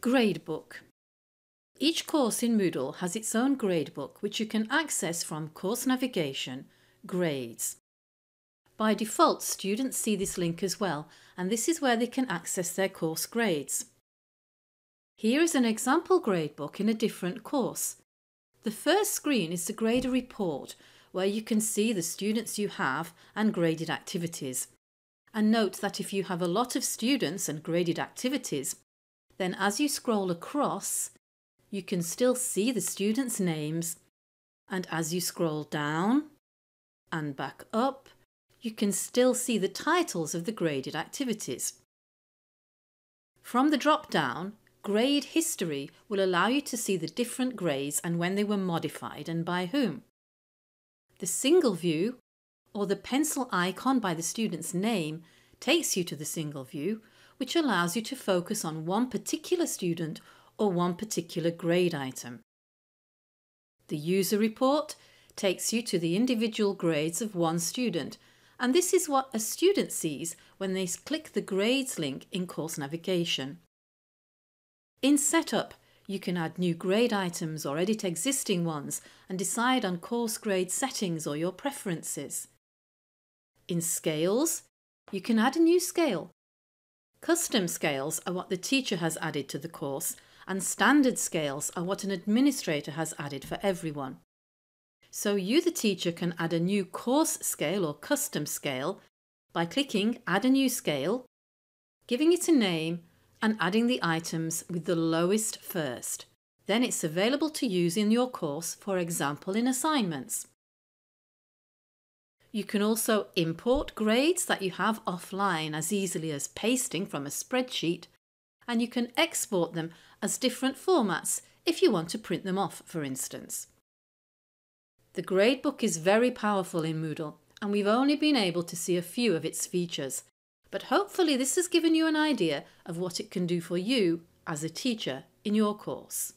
Gradebook. Each course in Moodle has its own gradebook which you can access from Course Navigation, Grades. By default, students see this link as well, and this is where they can access their course grades. Here is an example gradebook in a different course. The first screen is the grader report, where you can see the students you have and graded activities. And note that if you have a lot of students and graded activities, then as you scroll across, you can still see the students' names. And as you scroll down and back up, you can still see the titles of the graded activities. From the drop-down, Grade History will allow you to see the different grades and when they were modified and by whom. The single view, or the pencil icon by the student's name, takes you to the single view, which allows you to focus on one particular student or one particular grade item. The user report takes you to the individual grades of one student, and this is what a student sees when they click the grades link in course navigation. In Setup, you can add new grade items or edit existing ones and decide on course grade settings or your preferences. In Scales, you can add a new scale. Custom scales are what the teacher has added to the course and standard scales are what an administrator has added for everyone. So you, the teacher, can add a new course scale or custom scale by clicking Add a new scale, giving it a name and adding the items with the lowest first. Then it's available to use in your course, for example in assignments. You can also import grades that you have offline as easily as pasting from a spreadsheet and you can export them as different formats if you want to print them off, for instance. The gradebook is very powerful in Moodle and we've only been able to see a few of its features, but hopefully this has given you an idea of what it can do for you as a teacher in your course.